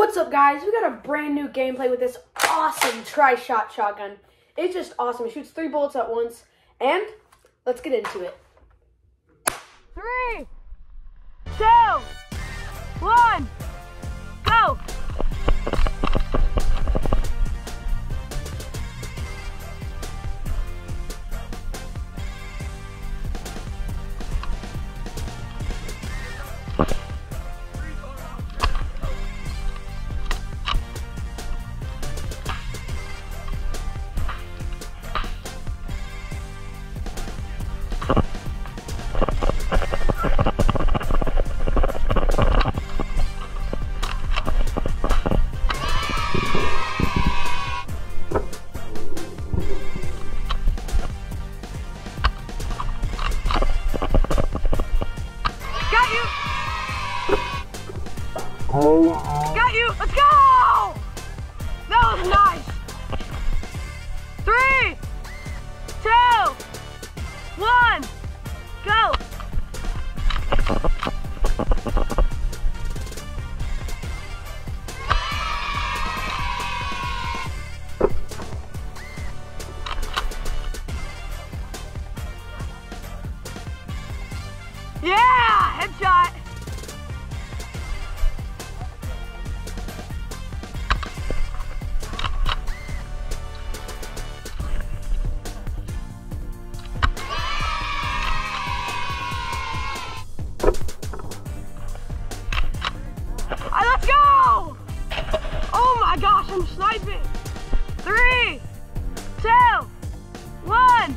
What's up, guys? We got a brand new gameplay with this awesome tri-shot shotgun. It's just awesome. It shoots three bullets at once. And let's get into it. Got you! Let's go! That was nice! Three, two, one, go! Yeah! Headshot! Let's go! Oh my gosh, I'm sniping! Three, two, one,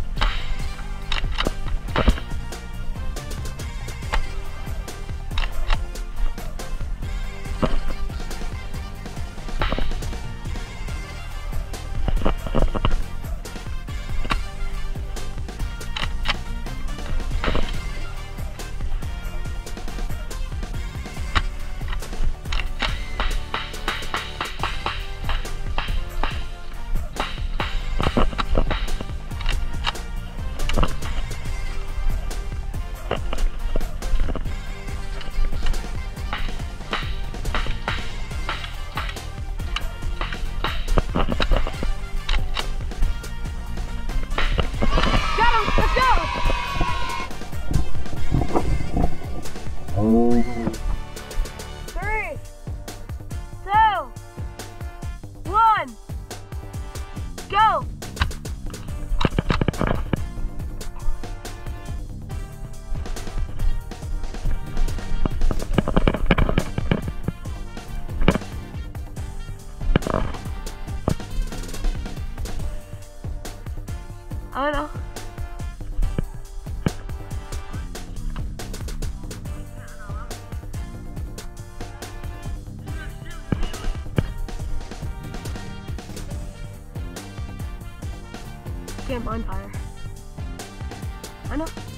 go! Can't bonfire. I know.